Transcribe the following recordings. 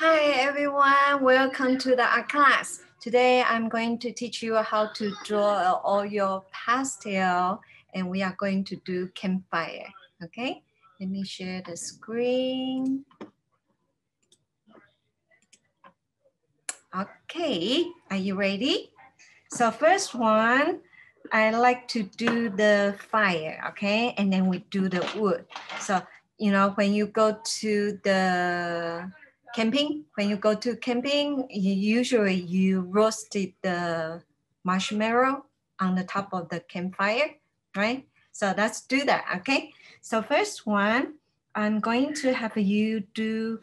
Hi everyone, welcome to the art class. Today I'm going to teach you how to draw oil pastel and we are going to do campfire, okay? Let me share the screen. Okay, are you ready? So first one, I like to do the fire, okay? And then we do the wood. So, you know, when you go to the camping, when you go to camping, you usually you roasted the marshmallow on the top of the campfire, right? So let's do that, okay? So first one, I'm going to have you do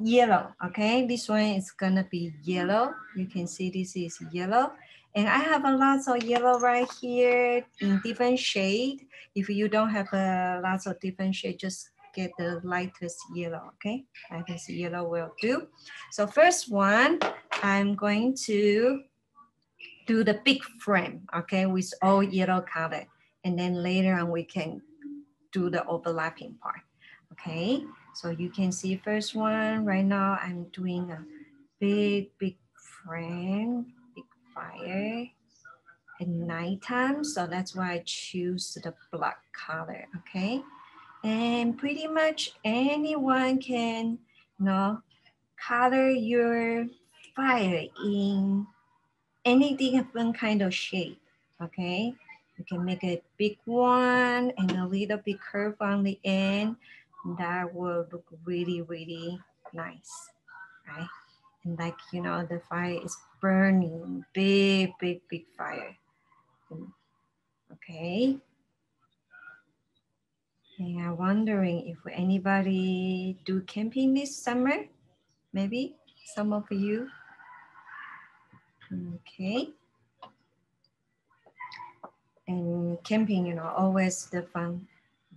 yellow, okay? This one is gonna be yellow. You can see this is yellow. And I have a lot of yellow right here in different shade. If you don't have a lots of different shade, just get the lightest yellow, okay? Lightest yellow will do. So first one, I'm going to do the big frame, okay, with all yellow color. And then later on we can do the overlapping part, okay? So you can see first one, right now I'm doing a big, big frame, big fire at nighttime. So that's why I choose the black color, okay? And pretty much anyone can, you know, color your fire in any different kind of shape, okay? You can make a big one and a little bit curve on the end. That will look really, really nice, right? And like, you know, the fire is burning, big, big, big fire. Okay. And I'm wondering if anybody do camping this summer, maybe some of you. Okay. And camping, you know, always the fun,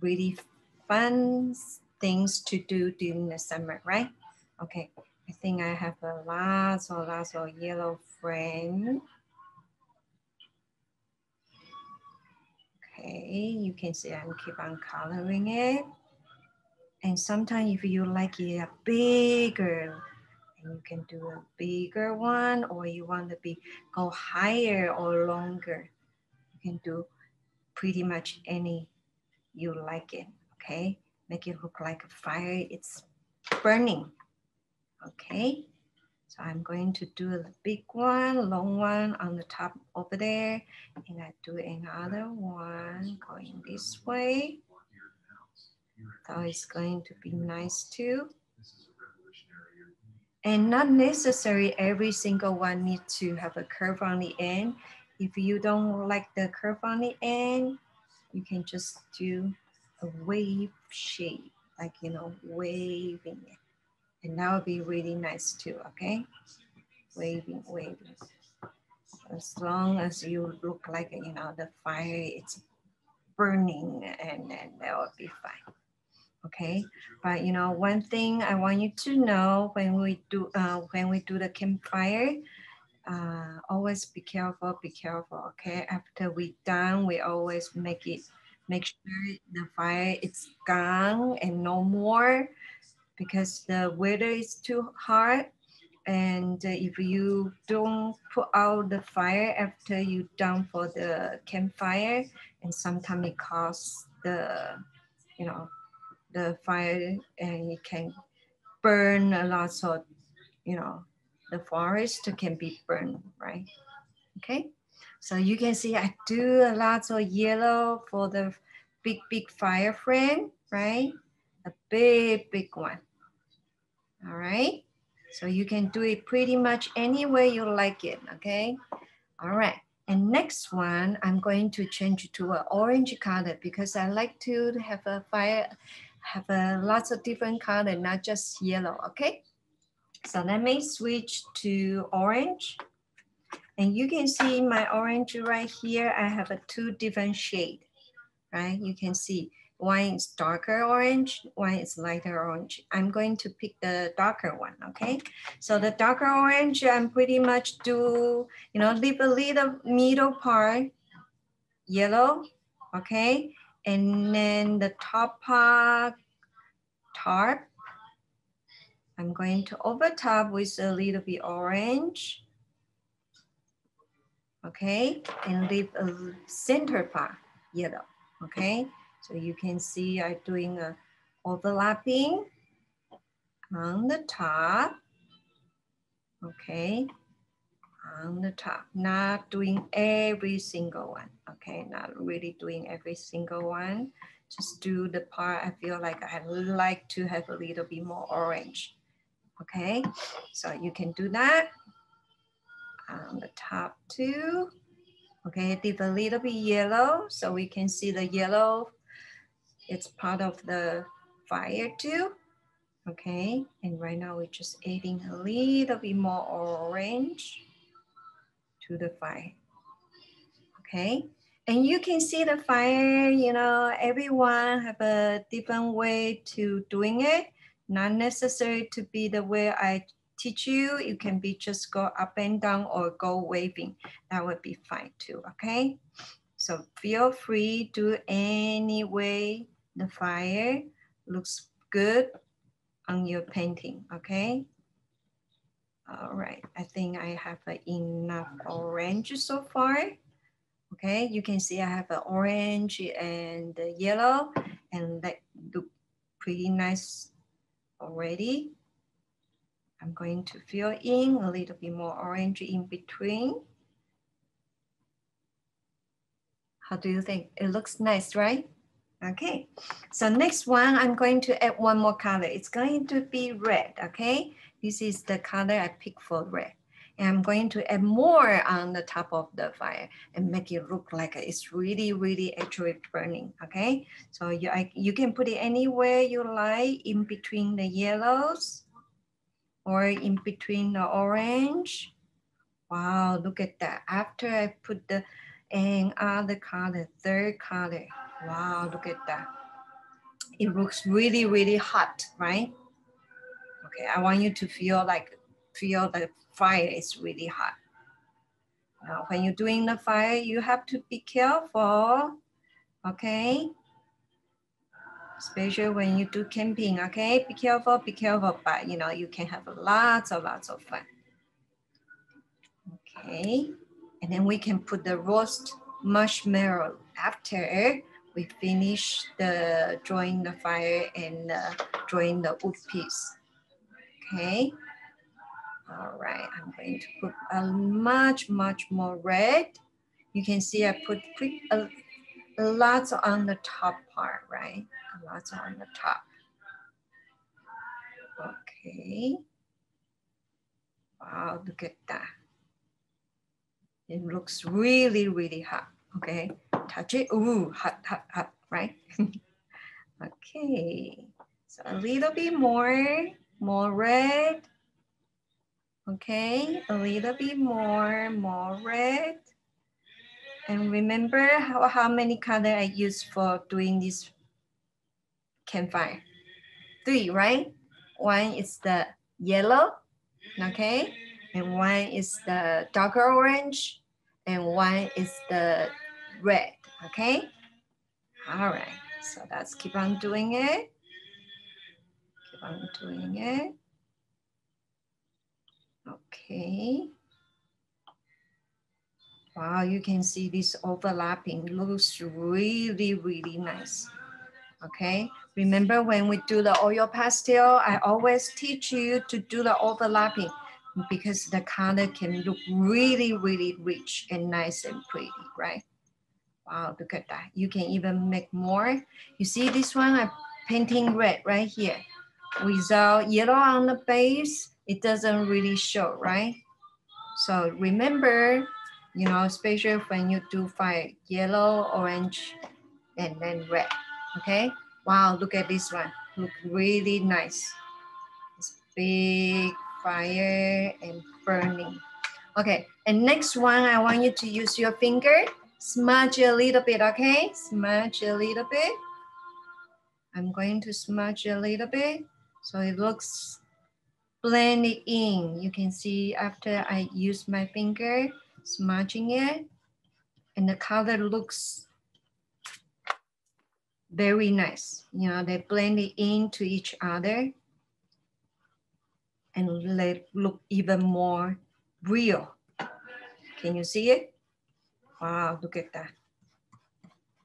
really fun things to do during the summer, right? Okay, I think I have a lot of lots of yellow frame. Okay, you can see I'm keep on coloring it. And sometimes if you like it bigger, you can do a bigger one or you want to be go higher or longer. You can do pretty much any you like it, okay? Make it look like a fire, it's burning, okay? So I'm going to do a big one, long one on the top over there. And I do another one going this way. So it's going to be nice too. And not necessary every single one needs to have a curve on the end. If you don't like the curve on the end, you can just do a wave shape, like, you know, waving it. And that would be really nice too, okay? Waving, waving. As long as you look like, you know, the fire, it's burning and then that would be fine. Okay, but you know, one thing I want you to know when we do uh, when we do the campfire, uh, always be careful, be careful. Okay, after we done, we always make it make sure the fire is gone and no more because the weather is too hot and if you don't put out the fire after you done for the campfire and sometimes it cause the you know the fire and it can burn a lot of you know the forest can be burned right? Okay? So you can see i do a lot of yellow for the big big fire frame right? A big big one all right so you can do it pretty much any way you like it, okay? All right, and next one, I'm going to change to an orange color because I like to have a fire, have a lots of different color, not just yellow, okay? So let me switch to orange. And you can see my orange right here, I have a two different shade, right? You can see one is darker orange, one is lighter orange. I'm going to pick the darker one, okay? So the darker orange, I'm pretty much do, you know, leave a little middle part yellow, okay? And then the top part tarp, I'm going to over top with a little bit orange. Okay, and leave a center part yellow. Okay, so you can see I'm doing a overlapping on the top. Okay, on the top, not doing every single one. Okay, not really doing every single one. Just do the part I feel like I like to have a little bit more orange. Okay, so you can do that on the top too. Okay, dip a little bit yellow so we can see the yellow. It's part of the fire too. Okay, and right now we're just adding a little bit more orange to the fire. Okay, and you can see the fire, you know, everyone have a different way to doing it. Not necessary to be the way I teach you. You can be just go up and down or go waving. That would be fine too, okay? So feel free to any way the fire looks good on your painting, okay? All right, I think I have enough orange so far. Okay, you can see I have an orange and yellow and that look pretty nice already. I'm going to fill in a little bit more orange in between. How do you think? It looks nice, right? Okay, so next one, I'm going to add one more color. It's going to be red, okay? This is the color I picked for red. And I'm going to add more on the top of the fire and make it look like it's really, really actually burning, okay? So you, I, you can put it anywhere you like in between the yellows or in between the orange. Wow, look at that. After I put the and other color, third color, wow, look at that. It looks really, really hot, right? Okay, I want you to feel like, feel the fire is really hot. Now, when you're doing the fire, you have to be careful, okay? Especially when you do camping, okay? Be careful, be careful, but you know, you can have lots of lots of fun. Okay, and then we can put the roast marshmallow after we finish the drawing the fire and uh, drawing the wood piece. Okay. All right, I'm going to put a much, much more red. You can see I put a, a lot on the top part, right? A lot on the top. Okay. Wow, look at that. It looks really, really hot. Okay, touch it. Ooh, hot, hot, hot, right? okay, so a little bit more more red. Okay, a little bit more, more red. And remember how, how many color I use for doing this campfire? Three, right? One is the yellow, okay? And one is the darker orange, and one is the red, okay? All right, so let's keep on doing it. Keep on doing it. Okay. Wow, you can see this overlapping looks really, really nice. Okay, remember when we do the oil pastel, I always teach you to do the overlapping because the color can look really, really rich and nice and pretty, right? Wow, look at that. You can even make more. You see this one, I'm painting red right here without yellow on the base, it doesn't really show, right? So remember, you know, especially when you do fire, yellow, orange, and then red, okay? Wow, look at this one. Look really nice. It's big fire and burning. Okay, and next one, I want you to use your finger, smudge a little bit, okay? Smudge a little bit. I'm going to smudge a little bit. So it looks blended in. You can see after I use my finger, smudging it, and the color looks very nice. You know, they blend it into each other. and let look even more real. Can you see it? Wow, look at that.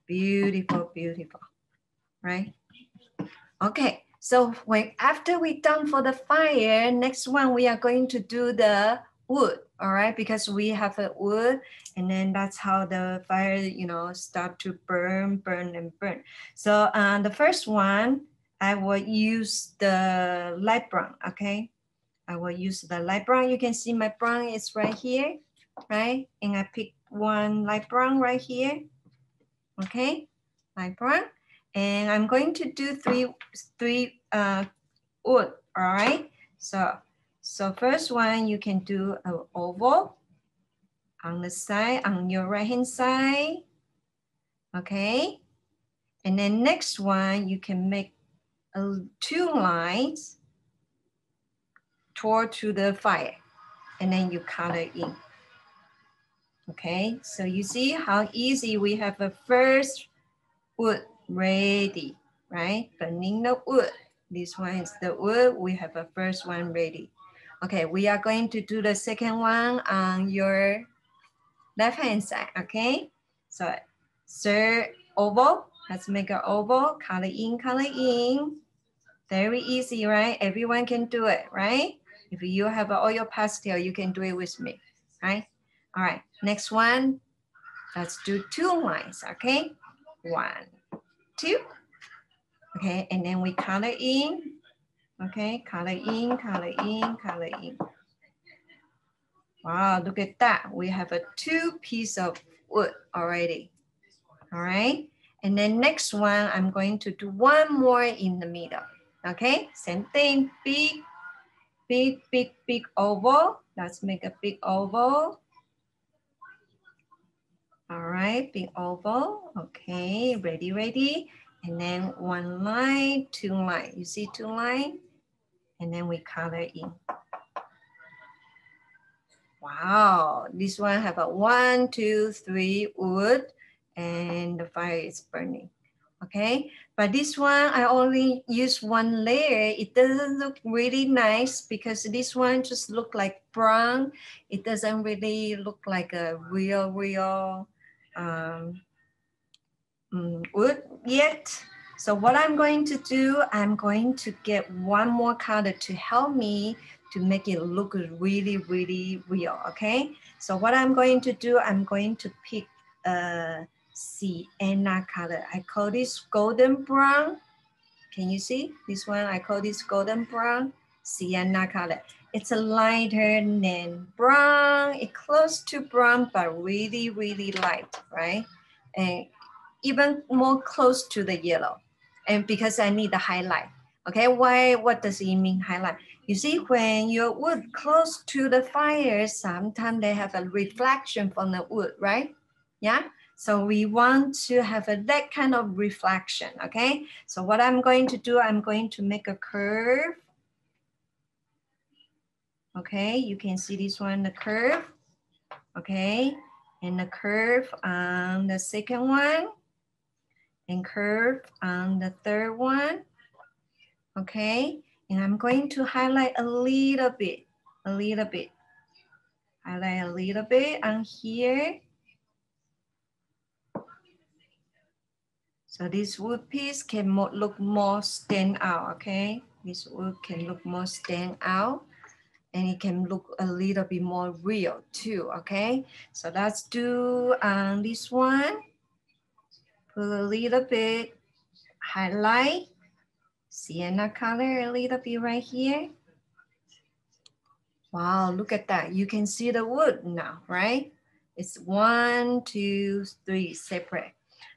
Beautiful, beautiful, right? Okay, so when after we done for the fire, next one we are going to do the wood, all right? Because we have a wood and then that's how the fire, you know, start to burn, burn and burn. So uh, the first one, I will use the light brown, okay? I will use the light brown. You can see my brown is right here, right? And I pick one light brown right here, okay? Light brown. And I'm going to do three, three uh, wood, all right? So, so first one, you can do an oval on the side, on your right hand side, okay? And then next one, you can make two lines toward to the fire, and then you color in. Okay, so you see how easy we have a first wood ready, right? Burning the wood. This one is the wood. We have a first one ready. Okay, we are going to do the second one on your left hand side, okay? So, sir, oval. Let's make an oval. Color in, color in. Very easy, right? Everyone can do it, right? If you have an oil pastel, you can do it with me, right? All right, next one. Let's do two lines, okay? One, two. Okay, and then we color in. Okay, color in, color in, color in. Wow, look at that. We have a two piece of wood already. All right. And then next one, I'm going to do one more in the middle. Okay, same thing, big, big, big, big oval. Let's make a big oval. All right, big oval. Okay, ready, ready. And then one line, two line. You see two line? And then we color in. Wow, this one have a one, two, three wood and the fire is burning. Okay, but this one I only use one layer. It doesn't look really nice because this one just look like brown. It doesn't really look like a real, real um, mm, wood yet. So what I'm going to do, I'm going to get one more color to help me to make it look really, really real, okay? So what I'm going to do, I'm going to pick a sienna color. I call this golden brown. Can you see this one? I call this golden brown, sienna color. It's a lighter than brown. It's close to brown, but really, really light, right? And even more close to the yellow. And because I need the highlight. Okay, why, what does it mean highlight? You see, when your wood close to the fire, sometimes they have a reflection from the wood, right? Yeah, so we want to have a, that kind of reflection, okay? So what I'm going to do, I'm going to make a curve Okay, you can see this one, the curve. Okay, and the curve on the second one and curve on the third one. Okay, and I'm going to highlight a little bit, a little bit. Highlight a little bit on here. So this wood piece can look more stand out, okay? This wood can look more stand out and it can look a little bit more real too, okay? So let's do um, this one. Put a little bit highlight, sienna color a little bit right here. Wow, look at that. You can see the wood now, right? It's one, two, three separate.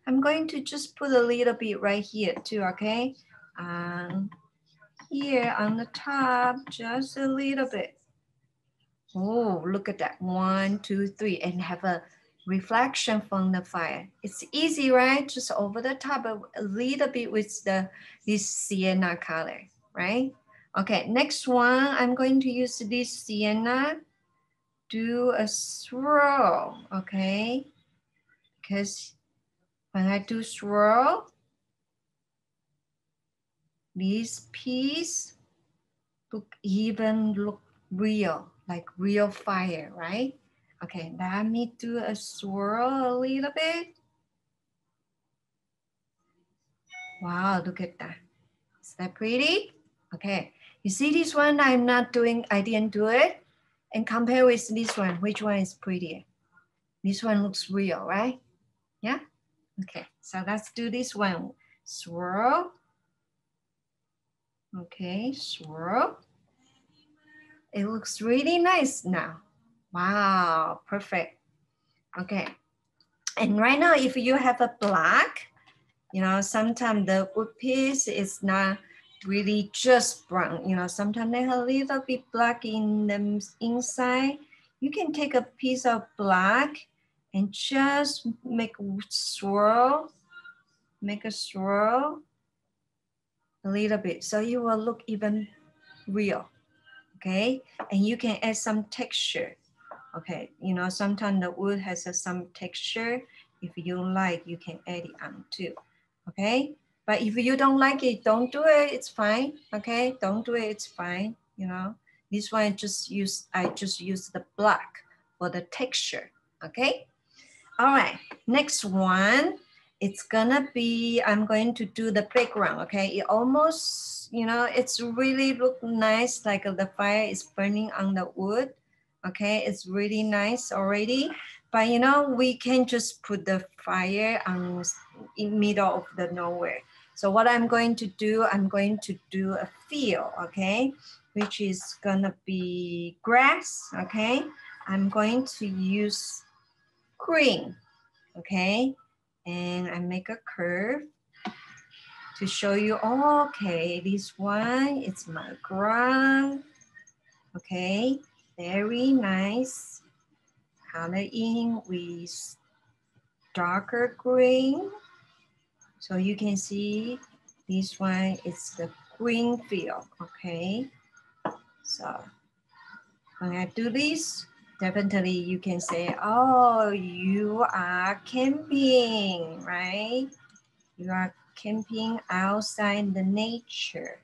I'm going to just put a little bit right here too, okay? Um, here on the top, just a little bit. Oh, look at that. One, two, three, and have a reflection from the fire. It's easy, right? Just over the top a little bit with the this sienna color, right? Okay, next one, I'm going to use this sienna, do a swirl, okay? Because when I do swirl, this piece look even look real, like real fire, right? Okay, let me do a swirl a little bit. Wow, look at that. Is that pretty? Okay, you see this one I'm not doing, I didn't do it. And compare with this one, which one is prettier? This one looks real, right? Yeah? Okay, so let's do this one. Swirl. Okay, swirl. It looks really nice now. Wow, perfect. Okay. And right now, if you have a black, you know, sometimes the wood piece is not really just brown. You know, sometimes they have a little bit black in the inside. You can take a piece of black and just make a swirl, make a swirl a little bit. So you will look even real, okay? And you can add some texture, okay? You know, sometimes the wood has some texture. If you like, you can add it on too, okay? But if you don't like it, don't do it, it's fine, okay? Don't do it, it's fine, you know? This one I just use, I just use the black for the texture, okay? All right, next one it's gonna be, I'm going to do the background, okay? It almost, you know, it's really look nice, like uh, the fire is burning on the wood, okay? It's really nice already. But you know, we can just put the fire on in middle of the nowhere. So what I'm going to do, I'm going to do a field, okay? Which is gonna be grass, okay? I'm going to use green, okay? And I make a curve to show you, oh, okay, this one, it's my ground. Okay, very nice. Color in with darker green. So you can see this one is the green field, okay? So when I do this, definitely you can say, oh, you are camping, right? You are camping outside the nature.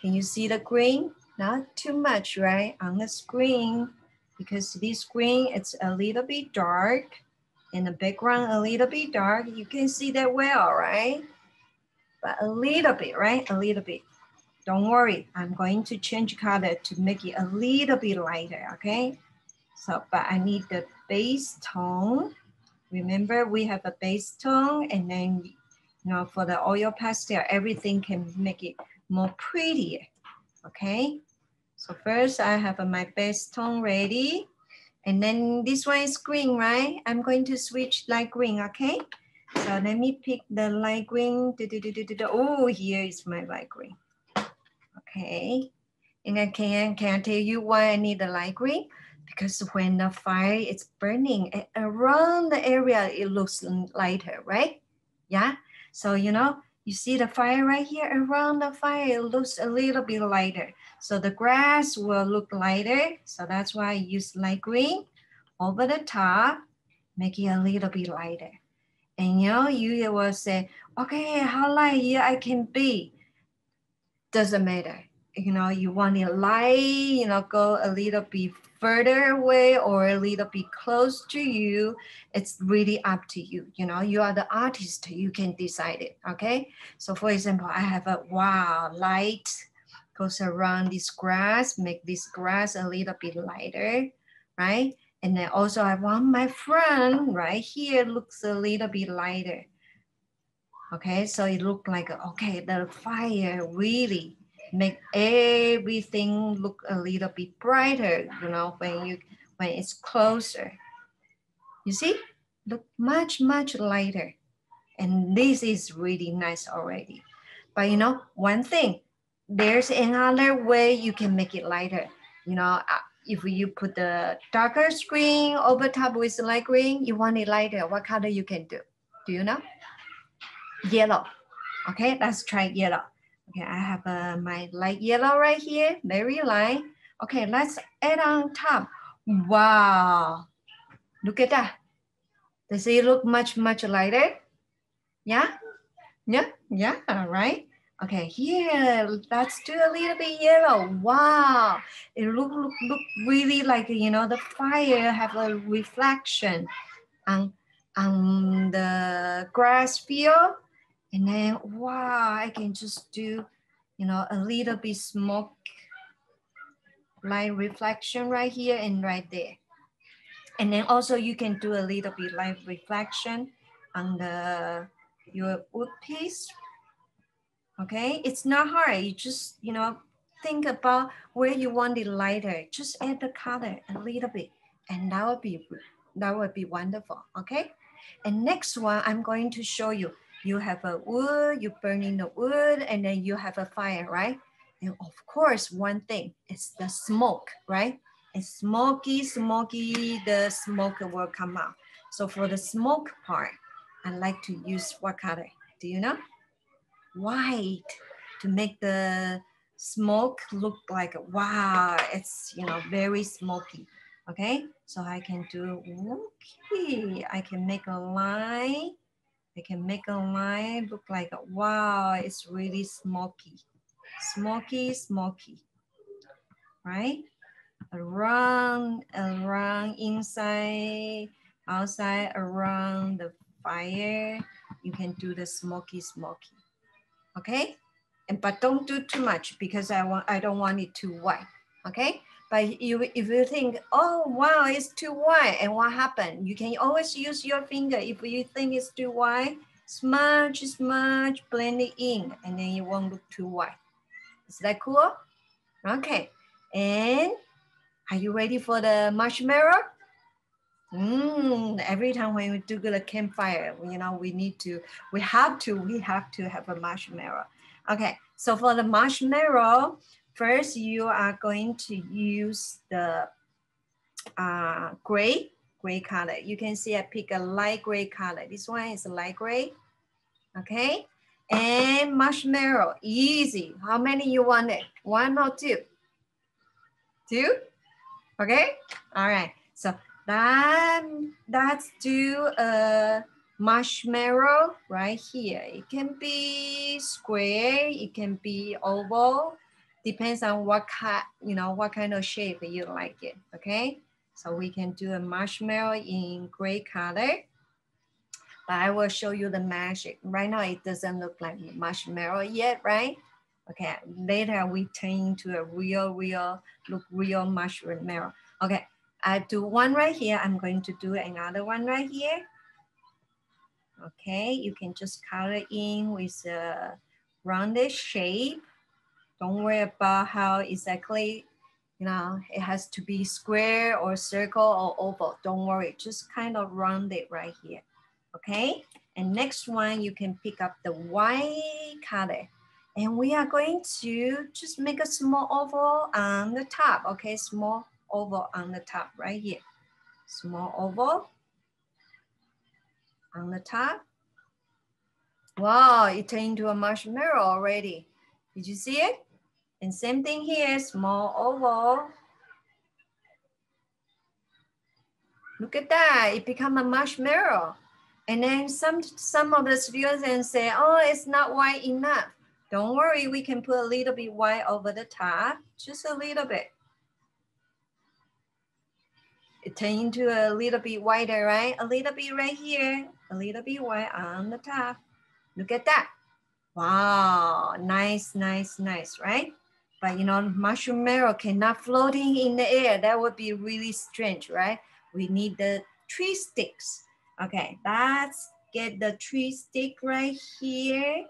Can you see the green? Not too much, right? On the screen, because this screen, it's a little bit dark and the background a little bit dark. You can see that well, right? But a little bit, right? A little bit. Don't worry, I'm going to change color to make it a little bit lighter, okay? So, but I need the base tone. Remember, we have a base tone and then, you know, for the oil pastel, everything can make it more prettier, okay? So first I have my base tone ready. And then this one is green, right? I'm going to switch light green, okay? So let me pick the light green. Oh, here is my light green. Okay. And I can, can I tell you why I need the light green? Because when the fire is burning around the area, it looks lighter, right? Yeah. So, you know, you see the fire right here around the fire, it looks a little bit lighter. So the grass will look lighter. So that's why I use light green over the top, make it a little bit lighter. And you know, you will say, okay, how light I can be doesn't matter. You know, you want it light, you know, go a little bit further away or a little bit close to you. It's really up to you. You know, you are the artist, you can decide it. Okay. So for example, I have a wow light goes around this grass, make this grass a little bit lighter, right? And then also I want my front right here looks a little bit lighter. Okay, so it looked like, okay, the fire really make everything look a little bit brighter, you know, when you when it's closer. You see, look much, much lighter. And this is really nice already. But you know, one thing, there's another way you can make it lighter. You know, uh, if you put the darker screen over top with light green, you want it lighter, what color you can do? Do you know? yellow. Okay, let's try yellow. Okay, I have uh, my light yellow right here, very light. Okay, let's add on top. Wow, look at that. Does it look much, much lighter? Yeah, yeah, yeah, all right. Okay, here, let's do a little bit yellow. Wow, it look, look, look really like, you know, the fire have a reflection on, on the grass field. And then, wow, I can just do, you know, a little bit smoke light reflection right here and right there. And then also you can do a little bit light reflection on the your wood piece okay? It's not hard, you just, you know, think about where you want it lighter. Just add the color a little bit and that would be, that would be wonderful, okay? And next one, I'm going to show you. You have a wood, you burning the wood, and then you have a fire, right? And of course, one thing is the smoke, right? It's smoky, smoky, the smoke will come out. So for the smoke part, I like to use what color? Do you know? white to make the smoke look like, wow, it's, you know, very smoky. Okay, so I can do, okay, I can make a line. I can make a line look like, wow, it's really smoky. Smoky, smoky, right? Around, around, inside, outside, around the fire, you can do the smoky, smoky okay? And but don't do too much because I want I don't want it too white, okay? But you, if you think, oh wow, it's too white, and what happened? You can always use your finger if you think it's too white. Smudge, smudge, blend it in, and then it won't look too white. Is that cool? Okay, and are you ready for the marshmallow? Mm, every time when we do the campfire, you know, we need to, we have to, we have to have a marshmallow. Okay, so for the marshmallow, first you are going to use the uh, gray, gray color. You can see I pick a light gray color. This one is a light gray, okay? And marshmallow, easy. How many you want it? One or two? Two? Okay, all right. So that, that's do a marshmallow right here. It can be square, it can be oval, depends on what kind, you know, what kind of shape you like it, okay? So we can do a marshmallow in gray color. But I will show you the magic. Right now it doesn't look like marshmallow yet, right? Okay, later we turn into a real, real, look real marshmallow. Okay, I do one right here. I'm going to do another one right here. Okay, you can just color in with a rounded shape. Don't worry about how exactly, you know, it has to be square or circle or oval. Don't worry, just kind of round it right here. Okay, and next one, you can pick up the white color. And we are going to just make a small oval on the top, okay, small oval on the top right here. Small oval on the top. Wow, it turned into a marshmallow already. Did you see it? And same thing here, small oval. Look at that, it become a marshmallow. And then some, some of the students say, oh, it's not white enough. Don't worry, we can put a little bit white over the top, just a little bit it turned into a little bit wider, right? A little bit right here, a little bit white on the top. Look at that. Wow, nice, nice, nice, right? But you know, marshmallow cannot floating in the air. That would be really strange, right? We need the tree sticks. Okay, let's get the tree stick right here.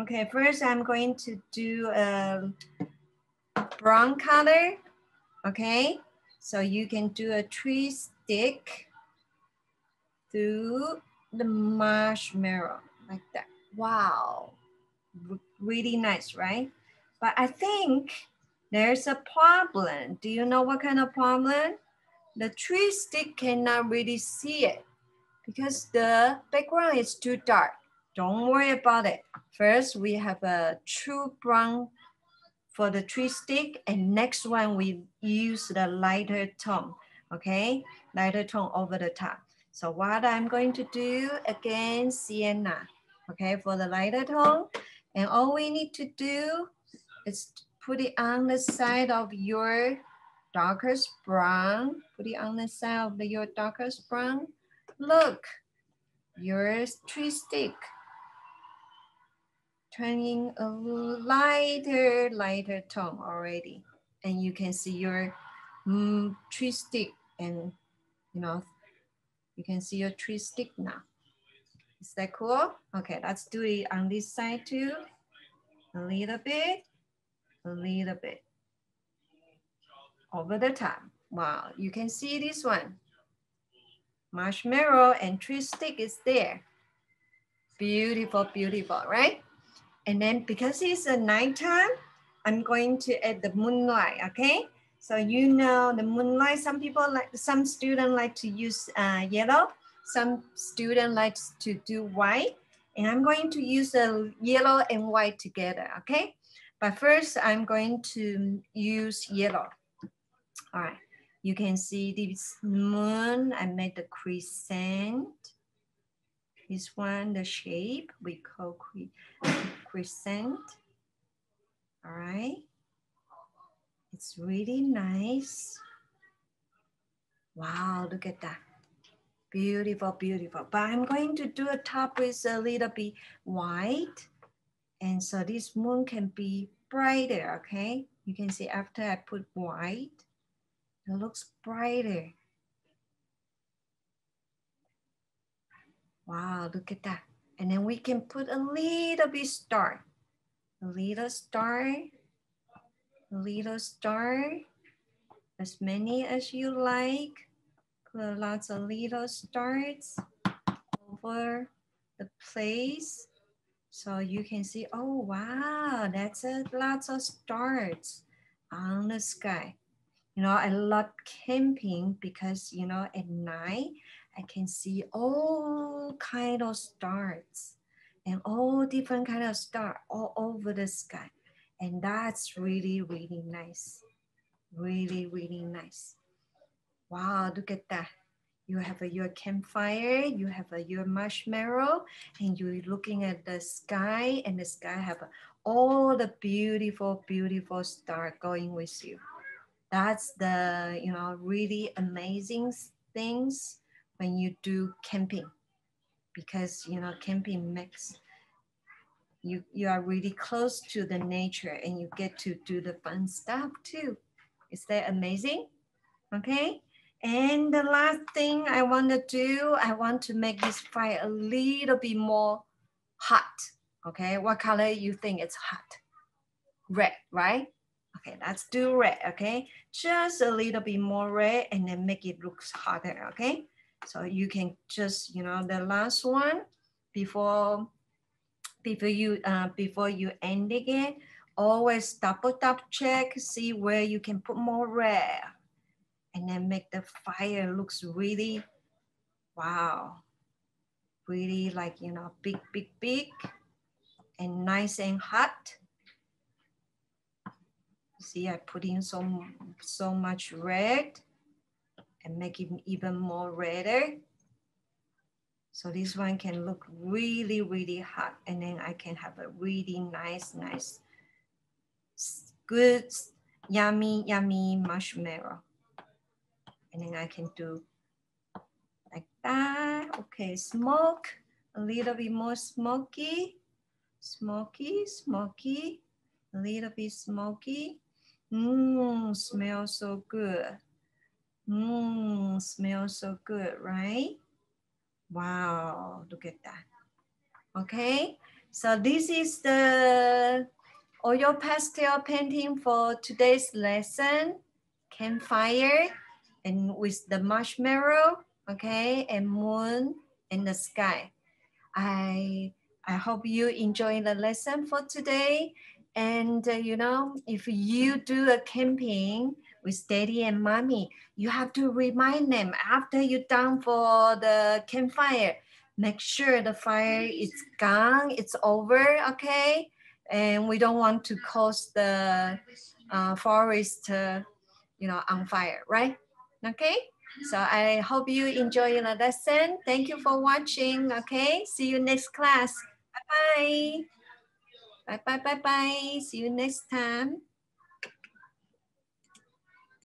Okay, first I'm going to do a brown color, okay? So you can do a tree stick through the marshmallow like that. Wow, really nice, right? But I think there's a problem. Do you know what kind of problem? The tree stick cannot really see it because the background is too dark. Don't worry about it. First, we have a true brown for the tree stick. And next one, we use the lighter tone, okay? Lighter tone over the top. So what I'm going to do, again, sienna, okay? For the lighter tone, And all we need to do is put it on the side of your darkest brown. Put it on the side of your darkest brown. Look, your tree stick turning a lighter, lighter tone already. And you can see your mm, tree stick and, you know, you can see your tree stick now. Is that cool? Okay, let's do it on this side too. A little bit, a little bit. Over the top. Wow, you can see this one. Marshmallow and tree stick is there. Beautiful, beautiful, right? And then because it's a nighttime, I'm going to add the moonlight, okay? So you know the moonlight, some people like, some students like to use uh, yellow, some student likes to do white, and I'm going to use the yellow and white together, okay? But first I'm going to use yellow. All right, you can see this moon, I made the crescent. This one, the shape we call crescent. All right. It's really nice. Wow, look at that. Beautiful, beautiful. But I'm going to do a top with a little bit white. And so this moon can be brighter, okay? You can see after I put white, it looks brighter. Wow, look at that. And then we can put a little bit star. A little star, a little star, as many as you like. Put lots of little stars over the place. So you can see, oh wow, that's a lots of stars on the sky. You know, I love camping because, you know, at night, I can see all kind of stars and all different kind of stars all over the sky. And that's really, really nice. Really, really nice. Wow, look at that. You have a, your campfire, you have a, your marshmallow, and you're looking at the sky, and the sky have all the beautiful, beautiful star going with you. That's the, you know, really amazing things when you do camping because you know camping makes you you are really close to the nature and you get to do the fun stuff too. Is that amazing? Okay and the last thing i want to do i want to make this fire a little bit more hot okay? What color you think it's hot? Red right? Okay let's do red okay? Just a little bit more red and then make it look hotter okay? So you can just, you know, the last one before before you uh, before you end again, always double double check, see where you can put more red, and then make the fire looks really, wow, really like you know big big big, and nice and hot. See, I put in so so much red and make it even more redder. So this one can look really, really hot. And then I can have a really nice, nice, good, yummy, yummy marshmallow. And then I can do like that. Okay, smoke, a little bit more smoky, smoky, smoky, a little bit smoky. Mmm, smells so good. Mmm, smells so good, right? Wow, look at that. Okay, so this is the oil pastel painting for today's lesson, campfire, and with the marshmallow, okay, and moon in the sky. I, I hope you enjoy the lesson for today. And uh, you know, if you do a camping, with daddy and mommy. You have to remind them after you're done for the campfire, make sure the fire is gone, it's over, okay? And we don't want to cause the uh, forest, uh, you know, on fire, right? Okay? So I hope you enjoy the lesson. Thank you for watching, okay? See you next class. Bye-bye. Bye bye bye bye. See you next time.